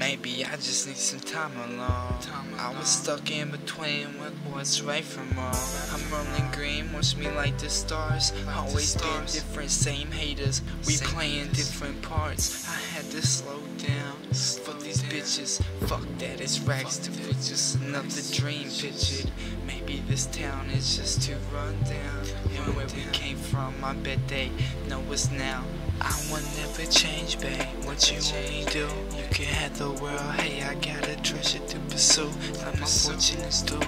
Maybe I just need some time alone. time I was stuck in between what was right from wrong. I'm rolling green, watch me like the stars. Always been different, same haters. We playing different parts. I had to slow down for these bitches. Fuck that, it's rags to riches. Another dream pictured. Maybe this town is just too run down. And where we came from, I bet they know us now. I will never change, babe. What you want me do? You can have the world. Hey, I got a treasure to pursue. Like my fortune is due,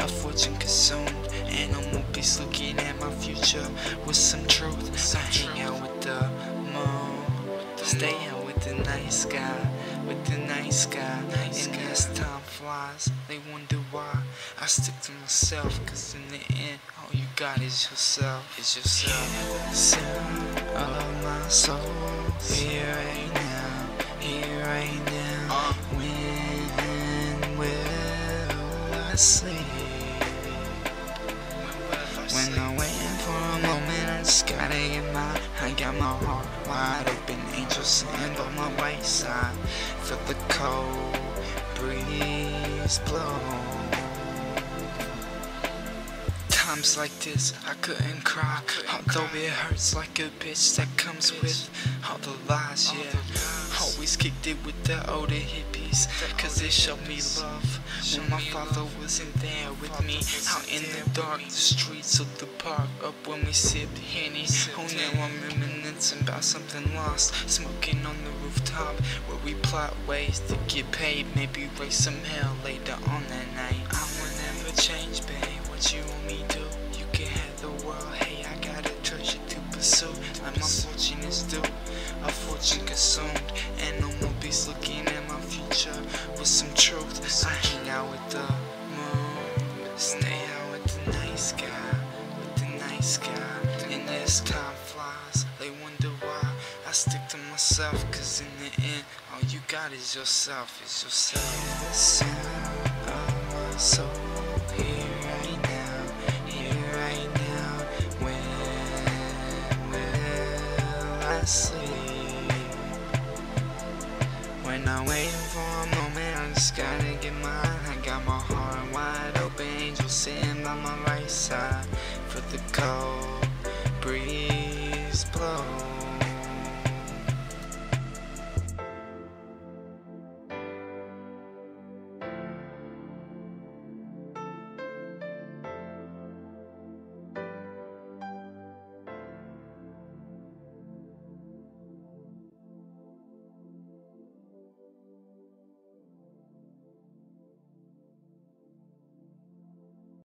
a fortune consumed. Animal beast looking at my future with some truth. I hang out with the moon, stay out with the night sky, with the night sky. And as time flies, they wonder why I stick to myself. Cause in the end, all you got is yourself. Is yourself. Sound of my soul, here right now, here right now. When will I sleep? When I'm waiting for a moment, I just gotta get my. I got my heart wide open, angels by my side. Feel the cold breeze blow. Times like this, I couldn't cry. Although it hurts like a bitch that comes with all the lies, yeah. Always kicked it with the older hippies, cause they showed me love. When my father wasn't there with me, out in the dark, the streets of the park, up when we sipped Henny. Oh, now I'm reminiscing about something lost, smoking on the rooftop, where we plot ways to get paid. Maybe raise some hell later on that night. I will never change, babe. A fortune consumed. And no more beast looking at my future with some truth. I hang out with the moon, stay out with the night sky, with the night sky. And as time flies, they wonder why I stick to myself. Cause in the end, all you got is yourself, is yourself. Sound of my soul, here When I'm waiting for a moment, I just gotta get mine. I got my heart wide open, angel sitting by my right side for the cold